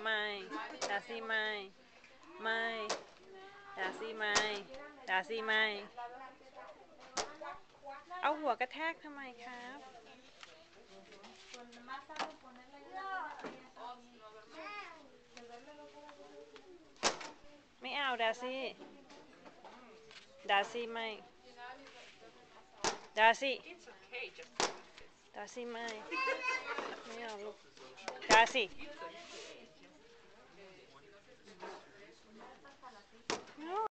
ดาซี่ไม่ ไม่ดาซี่ไม่ดาซี่ไม่ เอาหัวกระแทกทำไมครับไม่เอาดาซี่ดาซี่ไม่ดาซี่ดาซี่ไม่ ไม่เอาลูกดาซี่